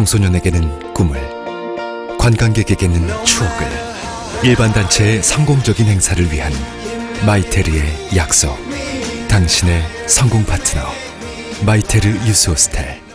청소년에게는 꿈을, 관광객에게는 추억을, 일반 단체의 성공적인 행사를 위한 마이테르의 약속. 당신의 성공 파트너, 마이테르 유스 호스텔.